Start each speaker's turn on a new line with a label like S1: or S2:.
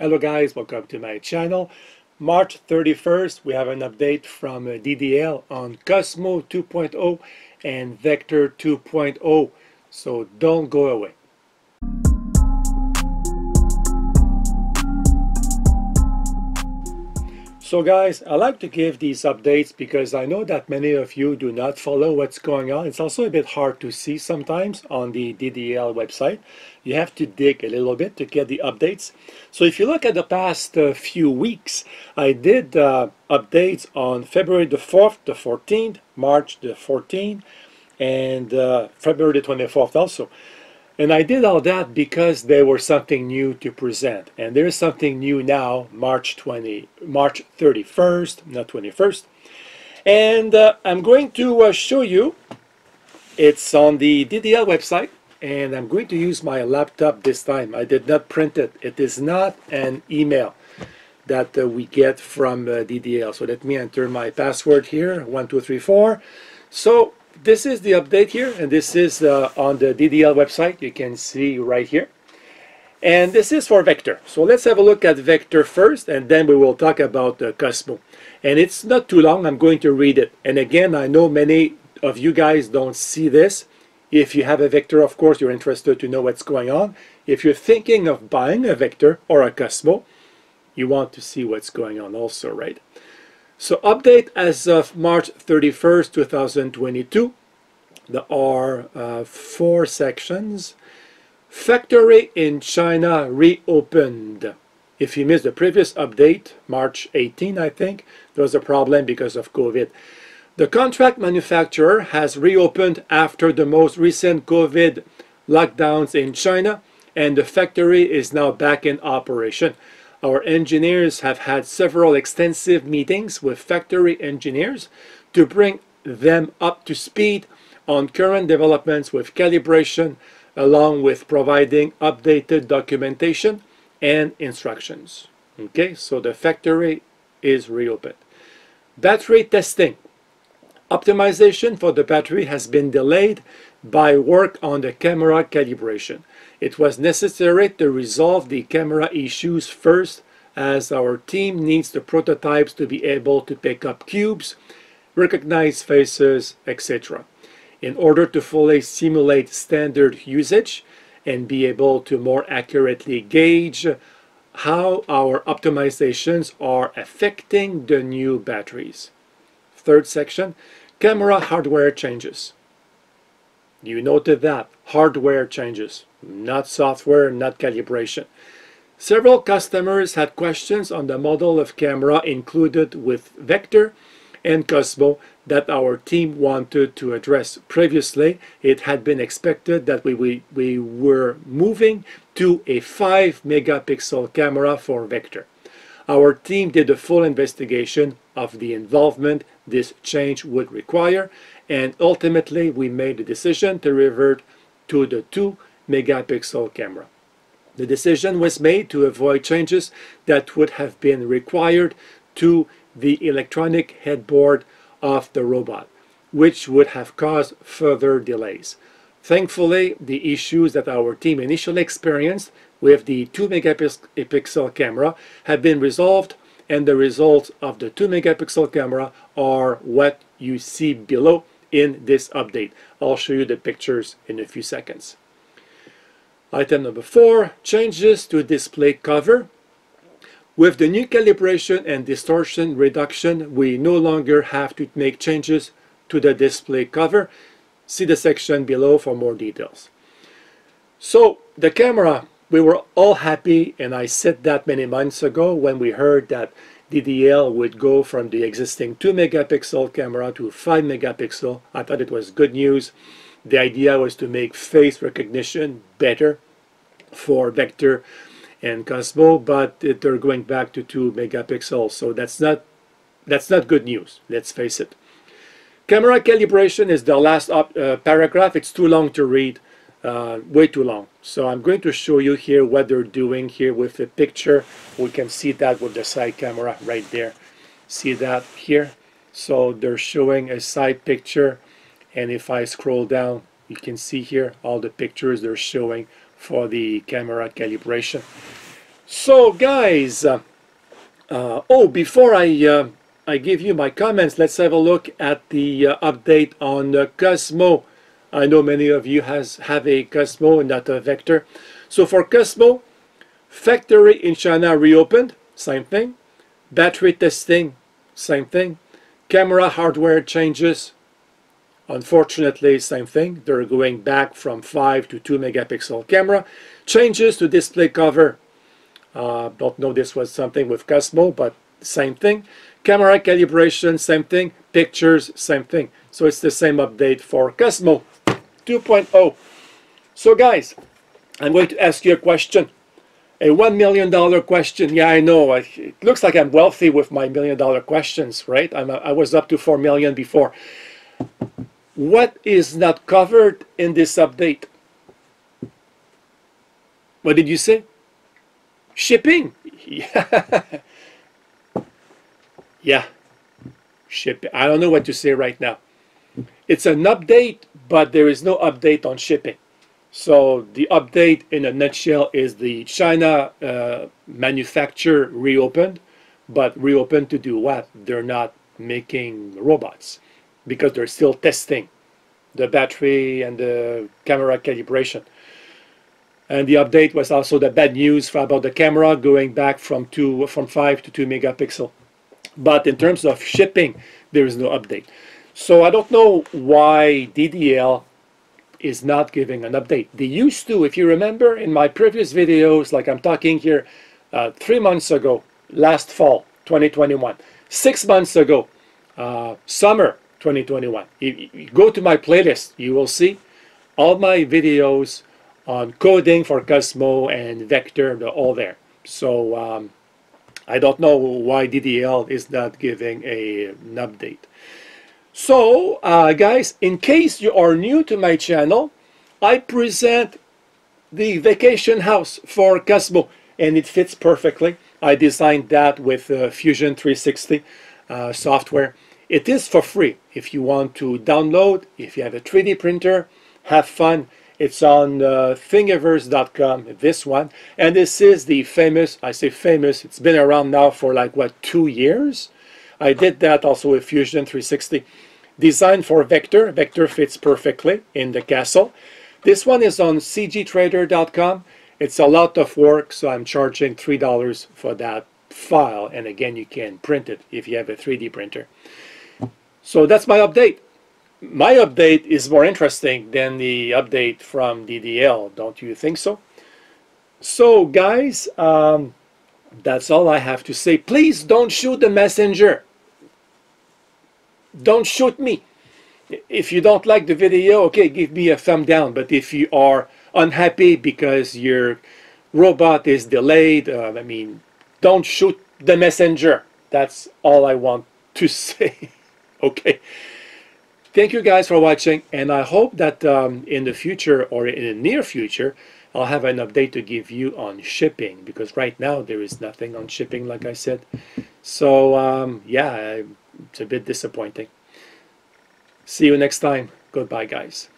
S1: Hello guys, welcome to my channel. March 31st, we have an update from uh, DDL on Cozmo 2.0 and Vector 2.0, so don't go away. So guys, I like to give these updates because I know that many of you do not follow what's going on. It's also a bit hard to see sometimes on the DDL website. You have to dig a little bit to get the updates. So if you look at the past uh, few weeks, I did uh, updates on February the 4th, the 14th, March the 14th, and uh, February the 24th also. And I did all that because there was something new to present. And there's something new now, March 20, March 31st, not 21st. And uh, I'm going to uh, show you, it's on the DDL website, and I'm going to use my laptop this time. I did not print it. It is not an email that uh, we get from uh, DDL. So let me enter my password here, 1234. So this is the update here, and this is uh, on the DDL website. You can see right here. And this is for Vector. So let's have a look at Vector first, and then we will talk about uh, Cozmo. And it's not too long. I'm going to read it. And again, I know many of you guys don't see this. If you have a Vector, of course, you're interested to know what's going on. If you're thinking of buying a Vector or a Cozmo, you want to see what's going on also, right? So update as of March 31st, 2022. There are uh, four sections. Factory in China reopened. If you missed the previous update, March 18, I think, there was a problem because of COVID. The contract manufacturer has reopened after the most recent COVID lockdowns in China, and the factory is now back in operation. Our engineers have had several extensive meetings with factory engineers to bring them up to speed on current developments with calibration along with providing updated documentation and instructions. Okay, so the factory is reopened. Battery testing. Optimization for the battery has been delayed by work on the camera calibration. It was necessary to resolve the camera issues first as our team needs the prototypes to be able to pick up cubes, recognize faces, etc. In order to fully simulate standard usage and be able to more accurately gauge how our optimizations are affecting the new batteries. Third section, camera hardware changes. You noted that, hardware changes, not software, not calibration. Several customers had questions on the model of camera included with Vector and Cozmo that our team wanted to address. Previously, it had been expected that we, we, we were moving to a 5 megapixel camera for Vector. Our team did a full investigation of the involvement this change would require and ultimately we made the decision to revert to the 2 megapixel camera. The decision was made to avoid changes that would have been required to the electronic headboard of the robot, which would have caused further delays. Thankfully, the issues that our team initially experienced with the 2 megapixel camera have been resolved and the results of the 2 megapixel camera are what you see below in this update. I'll show you the pictures in a few seconds. Item number four, changes to display cover. With the new calibration and distortion reduction, we no longer have to make changes to the display cover. See the section below for more details. So the camera, we were all happy and I said that many months ago when we heard that DDL would go from the existing 2 megapixel camera to 5 megapixel. I thought it was good news. The idea was to make face recognition better for Vector and Cozmo, but they're going back to 2 megapixels. So that's not that's not good news, let's face it. Camera calibration is the last uh, paragraph. It's too long to read, uh, way too long. So I'm going to show you here what they're doing here with the picture. We can see that with the side camera right there. See that here? So they're showing a side picture and if I scroll down you can see here all the pictures they're showing for the camera calibration. So guys, uh, uh, oh, before I uh, I give you my comments, let's have a look at the uh, update on uh, Cozmo. I know many of you has have a Cozmo and not a Vector. So for Cozmo, factory in China reopened, same thing. Battery testing, same thing. Camera hardware changes, unfortunately, same thing. They're going back from 5 to 2 megapixel camera. Changes to display cover. Uh, don't know this was something with Cozmo, but same thing. Camera calibration, same thing. Pictures, same thing. So it's the same update for Cozmo 2.0. So guys, I'm going to ask you a question. A $1 million question. Yeah, I know. It looks like I'm wealthy with my million dollar questions, right? I'm, I was up to 4 million before. What is not covered in this update? What did you say? Shipping. Yeah. yeah. Shipping. I don't know what to say right now. It's an update, but there is no update on shipping. So the update in a nutshell is the China uh, manufacturer reopened, but reopened to do what? They're not making robots because they're still testing the battery and the camera calibration. And the update was also the bad news about the camera going back from two from five to two megapixel. But in terms of shipping, there is no update. So I don't know why DDL is not giving an update. They used to, if you remember in my previous videos, like I'm talking here uh, three months ago, last fall, 2021, six months ago, uh, summer 2021. If you go to my playlist, you will see all my videos on coding for Cozmo and Vector, they're all there. So um, I don't know why DDL is not giving a, an update. So uh, guys, in case you are new to my channel, I present the vacation house for Cozmo and it fits perfectly. I designed that with uh, Fusion 360 uh, software. It is for free if you want to download, if you have a 3D printer, have fun. It's on uh, thingiverse.com, this one. And this is the famous, I say famous, it's been around now for like, what, two years? I did that also with Fusion 360. Designed for Vector. Vector fits perfectly in the castle. This one is on cgtrader.com. It's a lot of work, so I'm charging $3 for that file. And again, you can print it if you have a 3D printer. So that's my update. My update is more interesting than the update from DDL, don't you think so? So guys, um, that's all I have to say. Please don't shoot the messenger. Don't shoot me. If you don't like the video, okay, give me a thumb down. But if you are unhappy because your robot is delayed, uh, I mean, don't shoot the messenger. That's all I want to say. okay thank you guys for watching and i hope that um, in the future or in the near future i'll have an update to give you on shipping because right now there is nothing on shipping like i said so um, yeah it's a bit disappointing. See you next time. Goodbye guys